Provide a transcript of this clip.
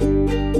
Música